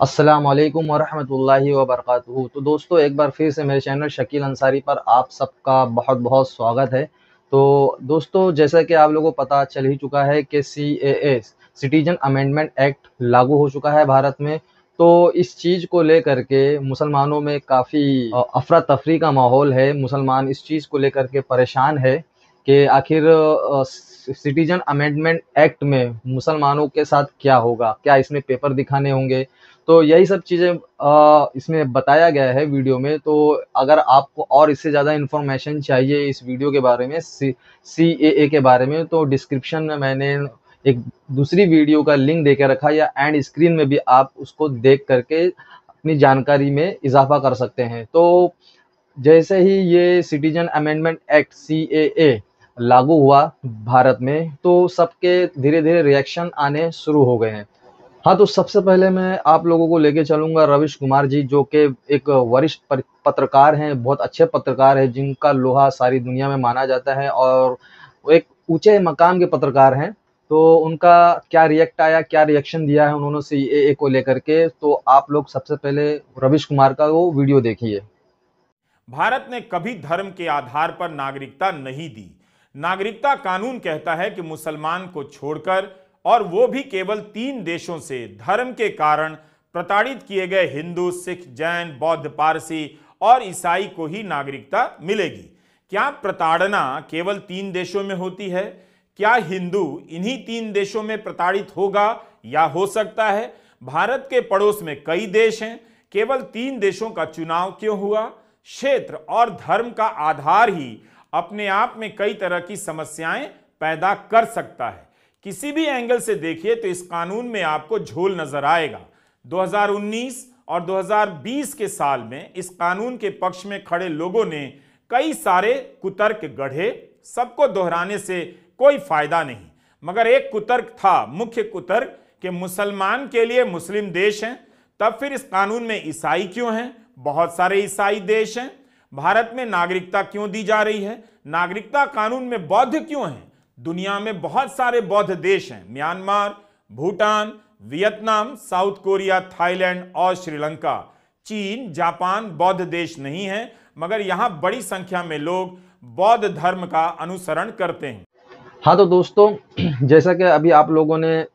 अस्सलाम वालेकुम वरहमतुल्लाहि तो दोस्तों, एक बार फिर से मेरे चैनल शकील अंसारी पर आप सबका बहुत बहुत स्वागत है। तो दोस्तों, जैसा कि आप लोगों को पता चल ही चुका है कि सी सिटीजन अमेंडमेंट एक्ट लागू हो चुका है भारत में। तो इस चीज़ को लेकर के मुसलमानों में काफ़ी अफरा तफरी का माहौल है। मुसलमान इस चीज़ को लेकर के परेशान है कि आखिर सिटीजन अमेंडमेंट एक्ट में मुसलमानों के साथ क्या होगा? क्या इसमें पेपर दिखाने होंगे? तो यही सब चीज़ें इसमें बताया गया है वीडियो में। तो अगर आपको और इससे ज़्यादा इन्फॉर्मेशन चाहिए इस वीडियो के बारे में, सी सी ए ए के बारे में तो डिस्क्रिप्शन में मैंने एक दूसरी वीडियो का लिंक दे के रखा या एंड स्क्रीन में भी आप उसको देख करके अपनी जानकारी में इजाफा कर सकते हैं। तो जैसे ही ये citizen amendment act C A लागू हुआ भारत में तो सबके धीरे धीरे रिएक्शन आने शुरू हो गए हैं। हाँ तो सबसे पहले मैं आप लोगों को लेके चलूँगा रविश कुमार जी, जो कि एक वरिष्ठ पत्रकार हैं, बहुत अच्छे पत्रकार हैं, जिनका लोहा सारी दुनिया में माना जाता है और एक ऊँचे मकाम के पत्रकार हैं। तो उनका क्या रिएक्ट आया, क्या रिएक्शन दिया है उन्होंने सी ए को लेकर के? तो आप लोग सबसे पहले रविश कुमार का वो वीडियो देखिए। भारत ने कभी धर्म के आधार पर नागरिकता नहीं दी। नागरिकता कानून कहता है कि मुसलमान को छोड़कर और वो भी केवल तीन देशों से। धर्म के कारण प्रताड़ित किए गए हिंदू, सिख, जैन, बौद्ध, पारसी और ईसाई को ही नागरिकता मिलेगी। क्या प्रताड़ना केवल तीन देशों में होती है? क्या हिंदू इन्हीं तीन देशों में प्रताड़ित होगा या हो सकता है? भारत के पड़ोस में कई देश हैं। केवल तीन देशों का चुनाव क्यों हुआ? क्षेत्र और धर्म का आधार ही अपने आप में कई तरह की समस्याएँ पैदा कर सकता है। किसी भी एंगल से देखिए तो इस कानून में आपको झोल नज़र आएगा। 2019 और 2020 के साल में इस कानून के पक्ष में खड़े लोगों ने कई सारे कुतर्क गढ़े। सबको दोहराने से कोई फ़ायदा नहीं। मगर एक कुतर्क था, मुख्य कुतर्क, कि मुसलमान के लिए मुस्लिम देश हैं। तब फिर इस कानून में ईसाई क्यों हैं? बहुत सारे ईसाई देश हैं। भारत में नागरिकता क्यों दी जा रही है? नागरिकता कानून में बौद्ध क्यों हैं? दुनिया में बहुत सारे बौद्ध देश हैं। Myanmar, Bhutan, Vietnam, South Korea, Thailand और श्रीलंका। चीन, जापान बौद्ध देश नहीं है, मगर यहाँ बड़ी संख्या में लोग बौद्ध धर्म का अनुसरण करते हैं। हाँ तो दोस्तों, जैसा कि अभी आप लोगों ने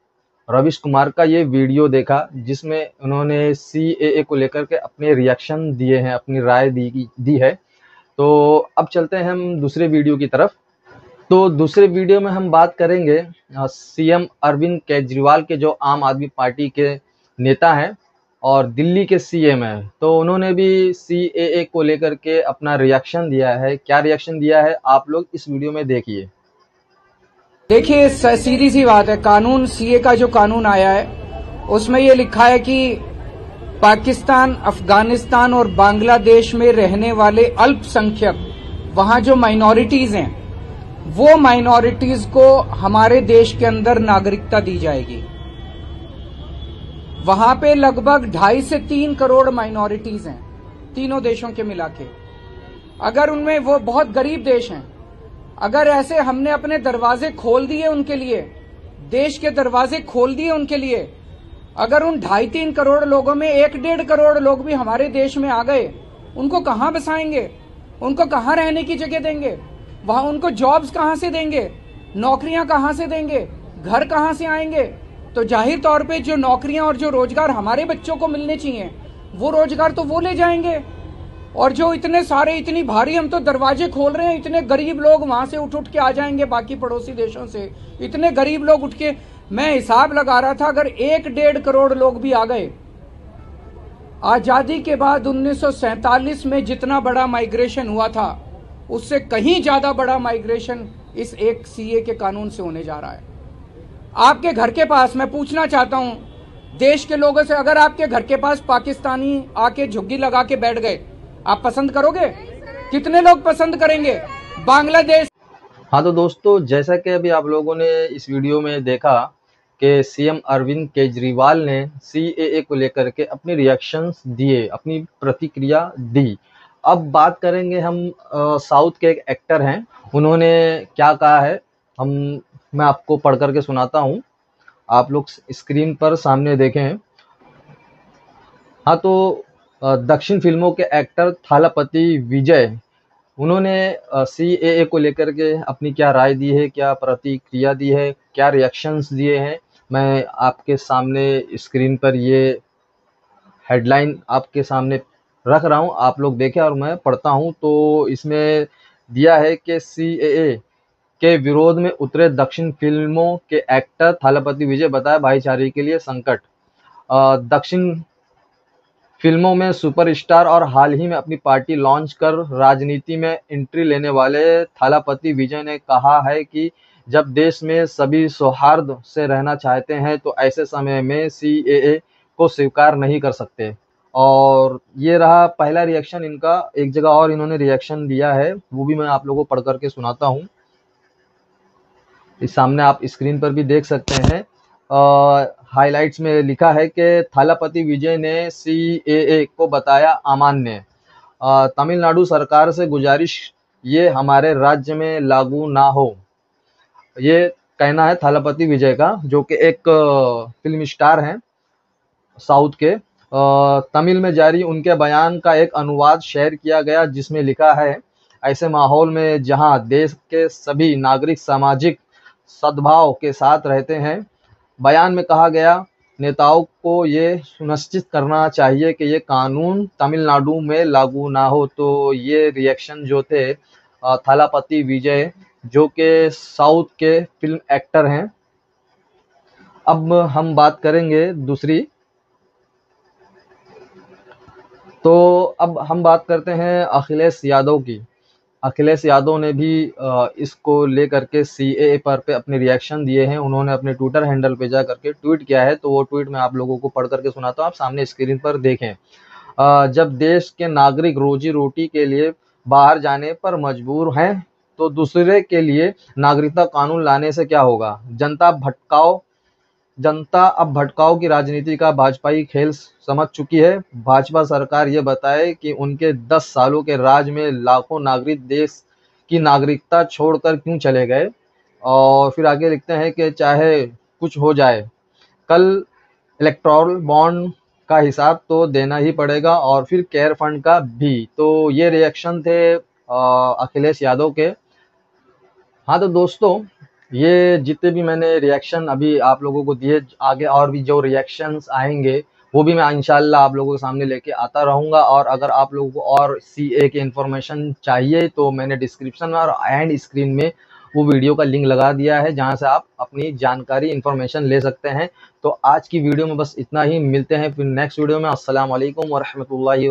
रविश कुमार का ये वीडियो देखा, जिसमें उन्होंने सी ए को लेकर के अपने रिएक्शन दिए हैं, अपनी राय दी दी है। तो अब चलते हैं हम दूसरे वीडियो की तरफ़। तो दूसरे वीडियो में हम बात करेंगे सीएम अरविंद केजरीवाल के जो आम आदमी पार्टी के नेता हैं और दिल्ली के सीएम हैं। तो उन्होंने भी सी को लेकर के अपना रिएक्शन दिया है। क्या रिएक्शन दिया है? आप लोग इस वीडियो में देखिए। देखिए सीधी सी बात है, कानून सीए का जो कानून आया है, उसमें ये लिखा है कि पाकिस्तान, अफ़गानिस्तान और बांग्लादेश में रहने वाले अल्पसंख्यक, वहाँ जो माइनॉरिटीज हैं वो माइनॉरिटीज को हमारे देश के अंदर नागरिकता दी जाएगी। वहाँ पे लगभग ढाई से तीन करोड़ माइनॉरिटीज हैं, तीनों देशों के मिला के अगर उनमें वो बहुत गरीब देश हैं, अगर ऐसे हमने अपने दरवाजे खोल दिए उनके लिए, देश के दरवाजे खोल दिए उनके लिए, अगर उन ढाई तीन करोड़ लोगों में एक डेढ़ करोड़ लोग भी हमारे देश में आ गए, उनको कहाँ बसाएँगे? उनको कहाँ रहने की जगह देंगे? वहाँ उनको जॉब्स कहाँ से देंगे? नौकरियाँ कहाँ से देंगे? घर कहाँ से आएँगे? तो ज़ाहिर तौर पे जो नौकरियाँ और जो रोज़गार हमारे बच्चों को मिलने चाहिए, वो रोज़गार तो वो ले जाएँगे। और जो इतने सारे, इतनी भारी, हम तो दरवाजे खोल रहे हैं, इतने गरीब लोग वहाँ से उठ उठ के आ जाएँगे बाकी पड़ोसी देशों से। इतने गरीब लोग उठ के, मैं हिसाब लगा रहा था, अगर एक डेढ़ करोड़ लोग भी आ गए, आज़ादी के बाद उन्नीस में जितना बड़ा माइग्रेशन हुआ था उससे कहीं ज़्यादा बड़ा माइग्रेशन इस एक सीए के कानून से होने जा रहा है। आपके घर के पास, मैं पूछना चाहता हूँ, देश के लोगों से अगर आपके घर के पास पाकिस्तानी आके झुग्गी लगा के बैठ गए, आप पसंद करोगे? कितने लोग पसंद करेंगे? बांग्लादेश हाँ तो दोस्तों, जैसा कि अभी आप लोगों ने इस वीडियो में देखा कि सीएम अरविंद केजरीवाल ने सी को लेकर के अपने रिएक्शंस दिए, अपनी प्रतिक्रिया दी। अब बात करेंगे हम साउथ के एक एक्टर हैं। उन्होंने क्या कहा है, हम, मैं आपको पढ़ करके सुनाता हूँ। आप लोग स्क्रीन पर सामने देखें। हाँ तो दक्षिण फ़िल्मों के एक्टर थालापति विजय, उन्होंने सी ए ए को लेकर के अपनी क्या राय दी है, क्या प्रतिक्रिया दी है, क्या रिएक्शंस दिए हैं? मैं आपके सामने स्क्रीन पर ये हेडलाइन आपके सामने रख रहा हूँ, आप लोग देखें और मैं पढ़ता हूँ। तो इसमें दिया है कि सी ए ए के विरोध में उतरे दक्षिण फ़िल्मों के एक्टर थालापति विजय बताया भाईचारे के लिए संकट। दक्षिण फ़िल्मों में सुपरस्टार और हाल ही में अपनी पार्टी लॉन्च कर राजनीति में एंट्री लेने वाले थालापति विजय ने कहा है कि जब देश में सभी सौहार्द से रहना चाहते हैं तो ऐसे समय में सीएए को स्वीकार नहीं कर सकते। और ये रहा पहला रिएक्शन इनका। एक जगह और इन्होंने रिएक्शन दिया है, वो भी मैं आप लोगों को पढ़ करके सुनाता हूँ। इस सामने आप स्क्रीन पर भी देख सकते हैं। हाइलाइट्स में लिखा है कि थालापति विजय ने सी ए ए को बताया अमान्य। तमिलनाडु सरकार से गुजारिश, ये हमारे राज्य में लागू ना हो। ये कहना है थालापति विजय का, जो कि एक फ़िल्म स्टार हैं, साउथ के। तमिल में जारी उनके बयान का एक अनुवाद शेयर किया गया, जिसमें लिखा है, ऐसे माहौल में जहाँ देश के सभी नागरिक सामाजिक सद्भाव के साथ रहते हैं, बयान में कहा गया, नेताओं को ये सुनिश्चित करना चाहिए कि ये कानून तमिलनाडु में लागू ना हो। तो ये रिएक्शन जो थे थालापति विजय, जो कि साउथ के फ़िल्म एक्टर हैं। अब हम बात करेंगे दूसरी तो अब हम बात करते हैं अखिलेश यादव की। अखिलेश यादव ने भी इसको लेकर के सी ए पर पे अपने रिएक्शन दिए हैं। उन्होंने अपने ट्विटर हैंडल पे जा करके ट्वीट किया है। तो वो ट्वीट मैं आप लोगों को पढ़ करके सुनाता हूँ। आप सामने स्क्रीन पर देखें। जब देश के नागरिक रोजी रोटी के लिए बाहर जाने पर मजबूर हैं तो दूसरे के लिए नागरिकता कानून लाने से क्या होगा? जनता भटकाओ जनता अब भटकाव की राजनीति का भाजपाई खेल समझ चुकी है। भाजपा सरकार ये बताए कि उनके 10 सालों के राज में लाखों नागरिक देश की नागरिकता छोड़कर क्यों चले गए? और फिर आगे लिखते हैं कि चाहे कुछ हो जाए, कल इलेक्ट्रॉल बॉन्ड का हिसाब तो देना ही पड़ेगा और फिर केयर फंड का भी। तो ये रिएक्शन थे अखिलेश यादव के। हाँ तो दोस्तों ये जितने भी मैंने रिएक्शन अभी आप लोगों को दिए, आगे और भी जो रिएक्शंस आएँगे, वो भी मैं इंशाल्लाह आप लोगों के सामने लेके आता रहूँगा। और अगर आप लोगों को और सी ए की इन्फॉर्मेशन चाहिए तो मैंने डिस्क्रिप्शन में और एंड स्क्रीन में वो वीडियो का लिंक लगा दिया है, जहाँ से आप अपनी जानकारी इन्फॉर्मेशन ले सकते हैं। तो आज की वीडियो में बस इतना ही। मिलते हैं फिर नेक्स्ट वीडियो में। अस्सलाम वालेकुम वरहमतुल्लाहि